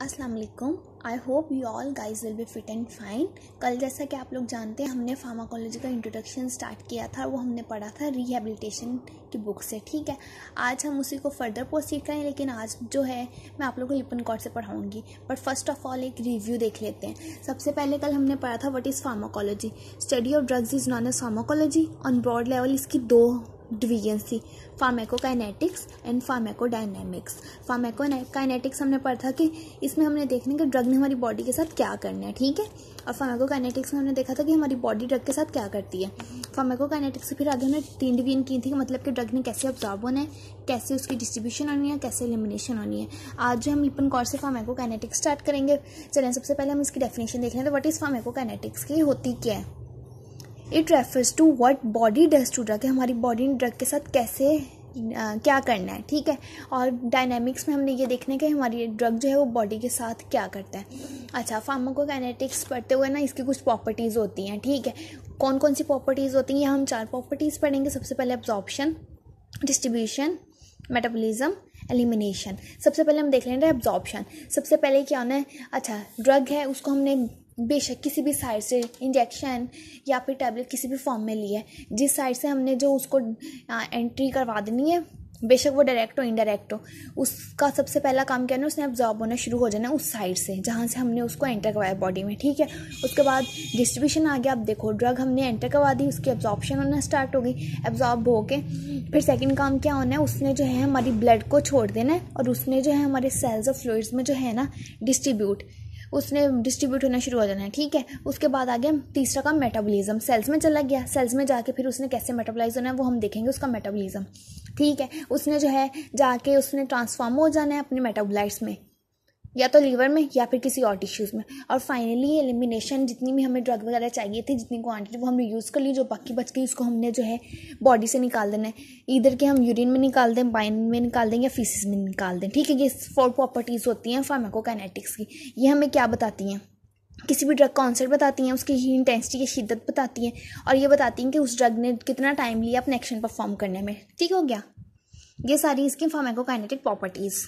वालेकुम I hope you all guys will be fit and fine कल जैसा कि आप लोग जानते हैं, हमने फार्माकोलॉजी का इंट्रोडक्शन स्टार्ट किया था, वो हमने पढ़ा था रिहेबिलिटेशन की बुक से, ठीक है? आज हम उसी को फर्दर प्रोसीड करें लेकिन आज जो है, मैं आप लोगों को लिपन कॉर्ड से पढ़ाऊँगी। बट फ़र्स्ट ऑफ़ ऑल एक रिव्यू देख लेते हैं। सबसे पहले कल हमने पढ़ा था what is pharmacology study of drugs is known as pharmacology on broad level इसकी दो डिवीज़न थी। फार्मेकोकाइनेटिक्स एंड फार्मेकोडायनेमिक्स फार्मेकोकाइनेटिक्स हमने पढ़ा था कि इसमें हमने देखने कि ड्रग ने हमारी बॉडी के साथ क्या करना है, ठीक है? और फार्मेकोकाइनेटिक्स में हमने देखा था कि हमारी बॉडी ड्रग के साथ क्या करती है। फार्मेकोकाइनेटिक्स से फिर आगे हमने तीन डिवीज़न की थी कि मतलब कि ड्रग ने कैसे ऑब्जॉर्ब होना है, कैसे उसकी डिस्ट्रीब्यूशन होनी है, कैसे एलिमिनेशन होनी है। आज जो हम लिपन कौर से फार्मेकोकाइनेटिक्स स्टार्ट करेंगे। चलें, सबसे पहले हम इसकी डेफिनेशन देख लें तो वट इज़ फार्मेकोकाइनेटिक्स की होती क्या है? It refers to what body does to drug हमारी बॉडी ने ड्रग के साथ कैसे आ, क्या करना है ठीक है? और डायनेमिक्स में हमने ये देखना कि हमारी ड्रग जो है वो बॉडी के साथ क्या करता है। अच्छा फार्माकोकाइनेटिक्स पढ़ते हुए ना इसकी कुछ प्रॉपर्टीज़ होती हैं ठीक है? कौन कौन सी प्रॉपर्टीज़ होती हैं? यहाँ हम चार प्रॉपर्टीज़ पढ़ेंगे। सबसे पहले एब्जॉर्प्शन डिस्ट्रीब्यूशन मेटाबॉलिज्म एलिमिनेशन सबसे पहले हम देख लेंगे एब्जॉर्प्शन सबसे पहले क्या होना है? अच्छा ड्रग है उसको हमने बेशक किसी भी साइड से इंजेक्शन या फिर टैबलेट किसी भी फॉर्म में लिया है। जिस साइड से हमने जो उसको एंट्री करवा देनी है, बेशक वो डायरेक्ट हो इनडायरेक्ट हो, उसका सबसे पहला काम क्या है उसने अब्जॉर्ब होना शुरू हो जाना है उस साइड से, जहाँ से हमने उसको एंटर करवाया बॉडी में, ठीक है? उसके बाद डिस्ट्रीब्यूशन आ गया आप देखो ड्रग हमने एंटर करवा दी, उसकी एब्जॉर्प्शन होना स्टार्ट हो गई एब्जॉर्ब हो के, फिर सेकेंड काम क्या होना है, उसने जो है हमारी ब्लड को छोड़ देना है, और उसने जो है हमारे सेल्स और फ्लूड्स में जो है ना डिस्ट्रीब्यूट उसने डिस्ट्रीब्यूट होना शुरू हो जाना है, ठीक है? उसके बाद आ गया तीसरा का मेटाबॉलिज्म सेल्स में चला गया। सेल्स में जाके फिर उसने कैसे मेटाबोलाइज होना है, वो हम देखेंगे उसका मेटाबॉलिज्म ठीक है? उसने जो है, जाके उसने ट्रांसफॉर्म हो जाना है अपने मेटाबोलाइट्स में। या तो लीवर में या फिर किसी और टिश्यूज़ में। और फाइनली एलिमिनेशन जितनी भी हमें ड्रग वगैरह चाहिए थी, जितनी क्वांटिटी वो हमने यूज़ कर ली, जो बाकी बच गई, उसको हमने जो है बॉडी से निकाल देना है। इधर के हम यूरिन में निकाल दें बाइन में निकाल दें या फीसिस में निकाल दें। ठीक है ये फोर प्रॉपर्टीज़ होती हैं फार्माकोकाइनेटिक्स की। ये हमें क्या बताती हैं? किसी भी ड्रग का आंसर बताती हैं, उसकी इंटेंसिटी की शिद्दत बताती हैं। और ये बताती हैं कि उस ड्रग ने कितना टाइम लिया अपने एक्शन परफॉर्म करने में। ठीक हो गया? ये सारी इसकी फार्माकोकाइनेटिक प्रॉपर्टीज़